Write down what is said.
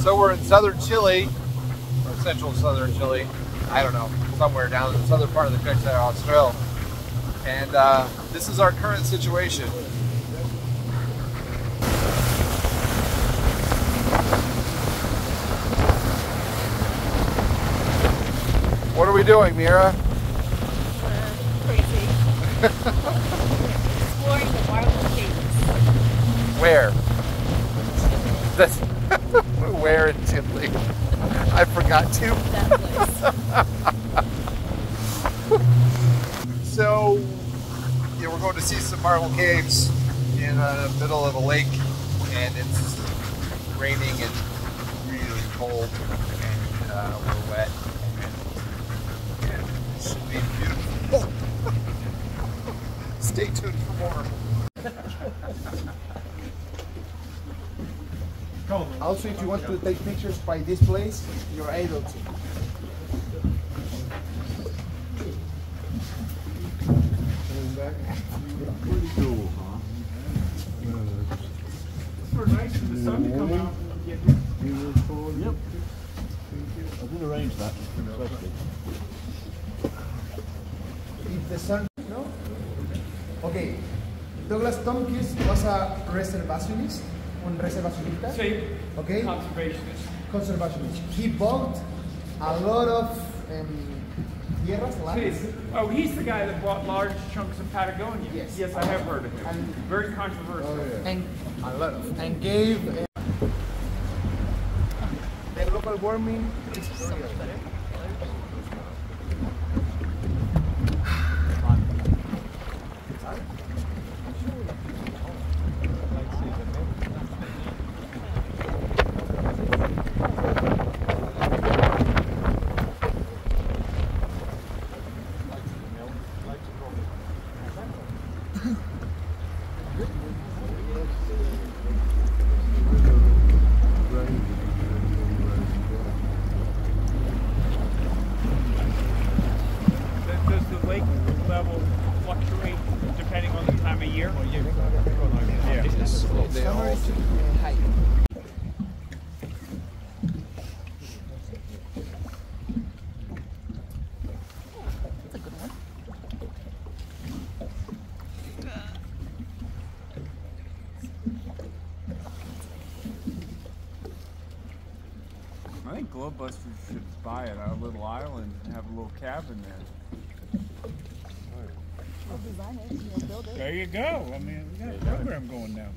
So we're in southern Chile, or central southern Chile. I don't know, somewhere down in the southern part of the country, Australia. And uh, this is our current situation. What are we doing, Mira? Uh, crazy. Exploring the Marble Caves. Where? That's where in Chile? I forgot to. So, yeah, we're going to see some marble caves in the middle of a lake, and it's raining and really cold, and uh, we're wet, and it should be beautiful. Stay tuned for more. Also, if you want to take pictures by this place, you're able to. Yep. I didn't arrange that. If the sun, no? Okay. Douglas Tompkins was a reservationist, un reservacionista, Say, okay? conservationist. Conservationist. He bought a lot of um, tierras, lands, Say, Oh, he's the guy that bought large chunks of Patagonia. Yes. Yes, I have heard of him. And- Very controversial. and a lot of, and gave uh, the global warming tutorial. Does- Does the lake level fluctuate depending on the time of year? Yeah. Summer is uh, high. That's a good one. I think Globebusters should buy it on a little island and have a little cabin there. We'll design it. We'll build it. There you go. I mean, we got a program going now.